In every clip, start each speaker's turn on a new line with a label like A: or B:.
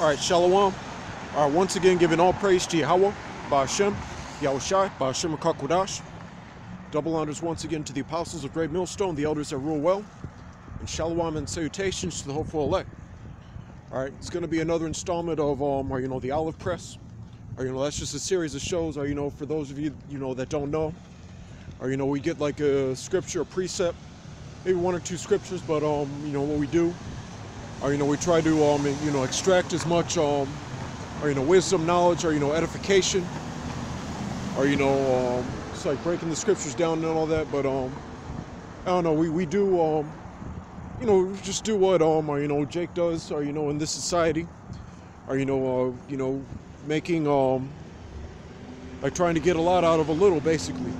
A: All right, Shalom. All right, once again, giving all praise to Yahweh, Ba'ashem, Yahushai, Ba'ashem Kakudash. Double honors once again to the apostles of Great Millstone, the elders that rule well, and Shalom and salutations to the hopeful elect. All right, it's going to be another installment of, um, or you know, the Olive Press. Or you know, that's just a series of shows. Or you know, for those of you you know that don't know, or you know, we get like a scripture, a precept, maybe one or two scriptures, but um, you know, what we do or you know we try to um, you know extract as much um, or you know wisdom knowledge or you know edification or you know um, it's like breaking the scriptures down and all that but um i don't know we, we do um you know just do what um or you know jake does or you know in this society or you know uh, you know making um like trying to get a lot out of a little basically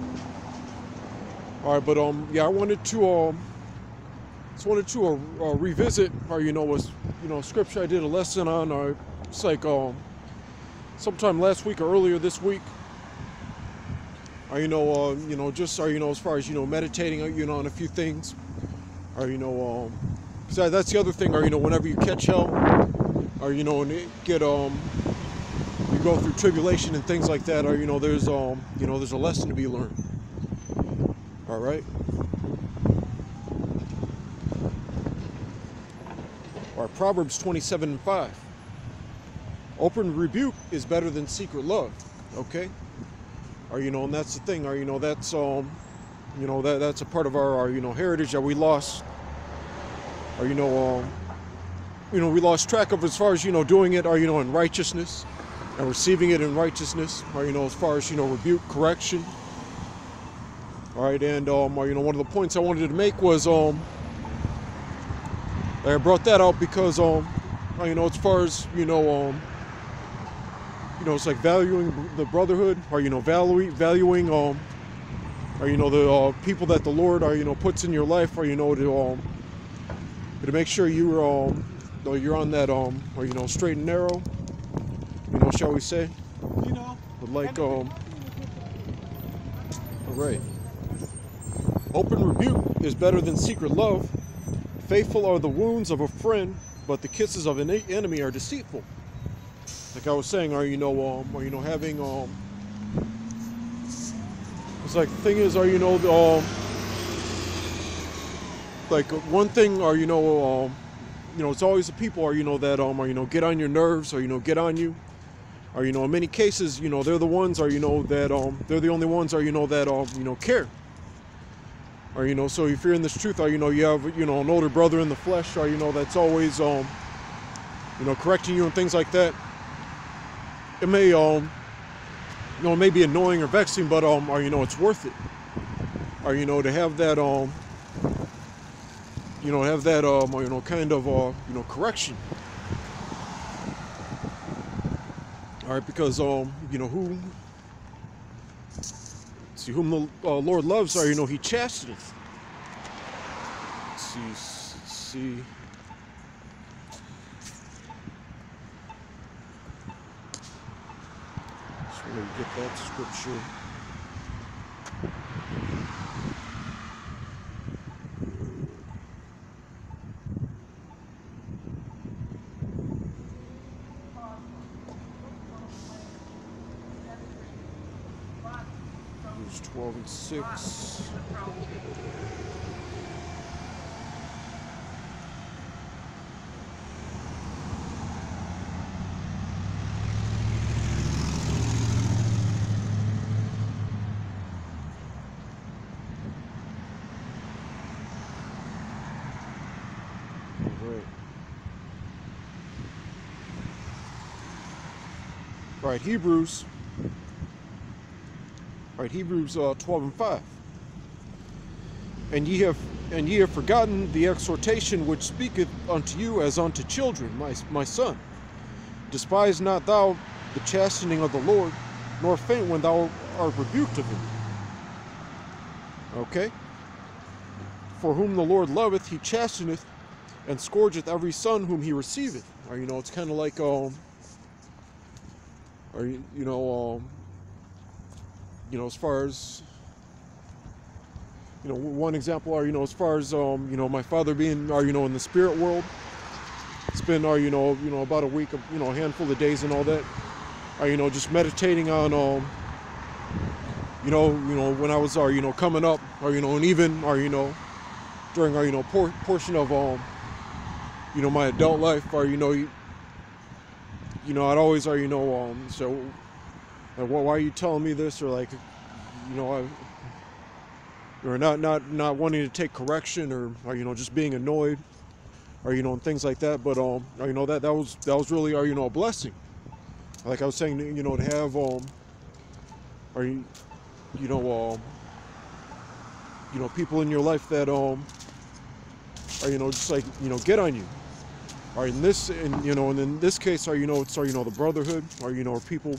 A: all right but um yeah i wanted to um just wanted to uh, uh, revisit, or you know, was you know, scripture I did a lesson on, or it's like um, sometime last week or earlier this week. Or you know, uh, you know, just or you know, as far as you know, meditating, uh, you know, on a few things, or you know, um, so that's the other thing, or you know, whenever you catch hell, or you know, and get um, you go through tribulation and things like that, or you know, there's um, you know, there's a lesson to be learned. All right. Or Proverbs 27 and 5. Open rebuke is better than secret love. Okay? Or you know, and that's the thing, or you know, that's um you know that that's a part of our, our you know heritage that we lost. Or you know, um you know, we lost track of as far as you know doing it, or you know, in righteousness and receiving it in righteousness, or you know, as far as you know, rebuke, correction. All right, and um, or, you know, one of the points I wanted to make was um I brought that out because, um, you know, as far as you know, um, you know, it's like valuing the brotherhood, or you know, valuing, valuing, um, or you know, the uh, people that the Lord, or you know, puts in your life, or you know, to um, to make sure you're um, you're on that um, or you know, straight and narrow, you know, shall we say?
B: You know.
A: But like um, all right. Open rebuke is better than secret love. Faithful are the wounds of a friend, but the kisses of an enemy are deceitful. Like I was saying, are you know, um, are you know having um, it's like the thing is, are you know, um, like one thing, are you know, um, you know, it's always the people, are you know that um, are you know get on your nerves, or you know get on you, or you know in many cases, you know they're the ones, are you know that um, they're the only ones, are you know that um, you know care or you know so if you're in this truth or you know you have you know an older brother in the flesh or you know that's always um you know correcting you and things like that it may um you know it may be annoying or vexing but um or you know it's worth it or you know to have that um you know have that um you know kind of uh you know correction all right because um you know who see whom the uh, Lord loves are you know he chasteneth let's see see. Just want get that scripture 12 6. Right. Hebrews right, Hebrews uh, 12 and 5. And ye have and ye have forgotten the exhortation which speaketh unto you as unto children, my, my son. Despise not thou the chastening of the Lord, nor faint when thou art rebuked of him. Okay? For whom the Lord loveth, he chasteneth, and scourgeth every son whom he receiveth. Or you know, it's kind of like um, or you, you know um, you know, as far as you know, one example are, you know, as far as um, you know, my father being, are you know, in the spirit world, it's been, uh, you know, you know, about a week, of you know, a handful of days and all that. Uh, you know, just meditating on, um, you know, you know, when I was, uh, you know, coming up, or you know, and even, or you know, during, our, you know, por- portion of, um, you know, my adult life, or you know, you, know, I'd always, or you know, um, so, like, why are you telling me this, or like, you know, I or not not not wanting to take correction or, or you know just being annoyed or you know and things like that but um or, you know that that was that was really or you know a blessing like i was saying you know to have um or you, you know um you know people in your life that um are you know just like you know get on you or in this and you know and in this case are you know it's are you know the brotherhood or you know or people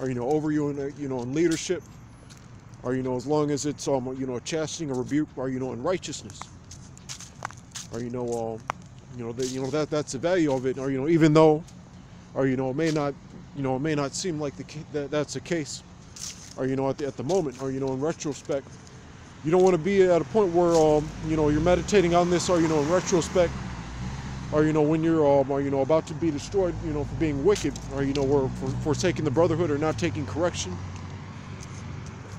A: are you know over you in you know in leadership or you know as long as it's um you know chastening or rebuke or you know in righteousness or you know um you know that you know that that's the value of it or you know even though or you know it may not you know it may not seem like the that that's the case or you know at the, at the moment or you know in retrospect you don't want to be at a point where um you know you're meditating on this or you know in retrospect or you know when you're um or, you know about to be destroyed you know for being wicked or you know or for forsaking the brotherhood or not taking correction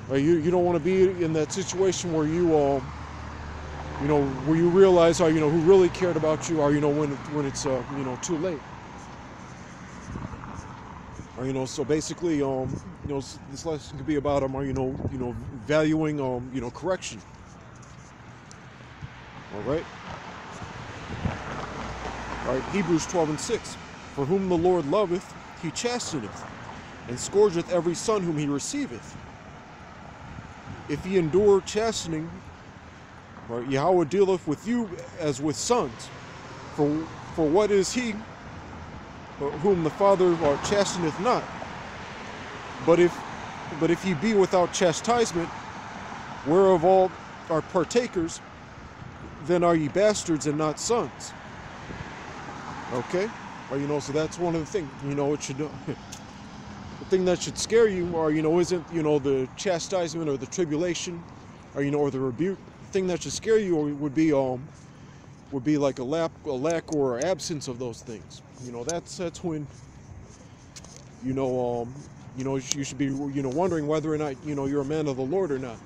A: uh, you you don't want to be in that situation where you um you know where you realize, uh, you know, who really cared about you, or you know when when it's uh, you know too late. Or you know, so basically, um, you know, this lesson could be about um, or, you know, you know, valuing um, you know, correction. All right. Right. Hebrews 12 and 6. For whom the Lord loveth, he chasteneth, and scourgeth every son whom he receiveth if ye endure chastening, right, Yahweh dealeth with you as with sons. For for what is he uh, whom the Father uh, chasteneth not? But if but if ye be without chastisement, whereof all are partakers, then are ye bastards and not sons. Okay? Or you know, so that's one of the things, you know, it should the thing that should scare you or you know isn't you know the chastisement or the tribulation or you know or the rebuke. The thing that should scare you would be um would be like a lack a lack or absence of those things. You know that's that's when you know um you know you should be you know wondering whether or not you know you're a man of the lord or not.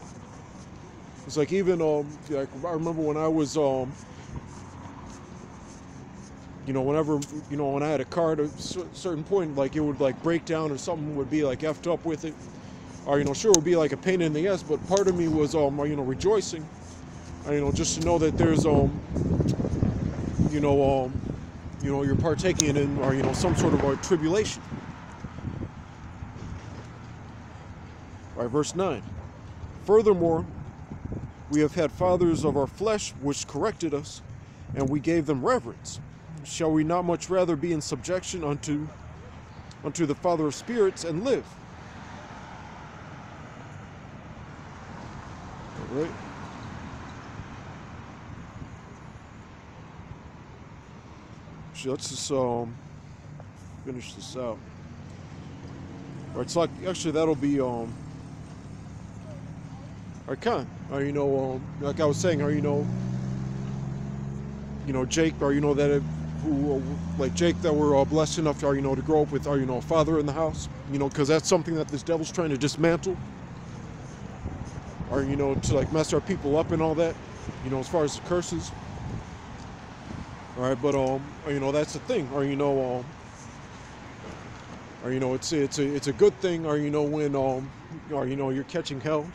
A: It's like even um like i remember when i was um you know, whenever, you know, when I had a car at a certain point, like it would like break down or something would be like effed up with it. Or, you know, sure it would be like a pain in the ass, but part of me was, um, you know, rejoicing. Or, you know, just to know that there's, um, you know, um, you know, you're partaking in, or, you know, some sort of a tribulation. All right, verse 9. Furthermore, we have had fathers of our flesh which corrected us, and we gave them reverence shall we not much rather be in subjection unto unto the Father of spirits and live? All right. So let's just um, finish this out. All right, so actually that'll be um. I can, uh, you know, um, like I was saying, or you know, you know, Jake, or you know that. It, who, like Jake, that were uh, blessed enough to, you know, to grow up with, you know, a father in the house, you know, because that's something that this devil's trying to dismantle, or you know, to like mess our people up and all that, you know, as far as the curses. All right, but um, you know, that's the thing, or you know, um, or you know, it's it's a it's a good thing, or you know, when um, or you know, you're catching hell,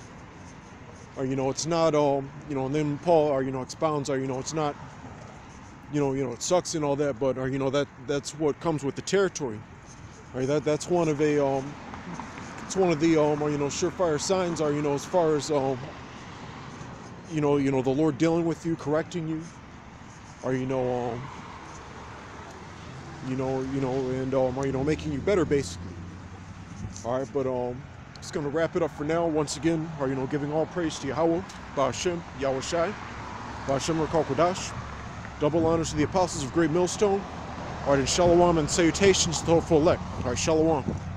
A: or you know, it's not um, you know, and then Paul, or you know, expounds, or you know, it's not you know, you know, it sucks and all that, but or, uh, you know that that's what comes with the territory. Right? That that's one of a um, it's one of the um, or, you know, surefire signs are you know as far as um, you know, you know, the Lord dealing with you, correcting you, or you know, um, you know, you know, and um, or you know, making you better basically. All right, but um, just gonna wrap it up for now. Once again, or you know, giving all praise to Yahweh, Ba'ashem, Yahweh Shai, Ba'ashem Rakal Double honors to the apostles of Great Millstone. All right, and shalom and salutations to the hopeful elect. All right, shalom.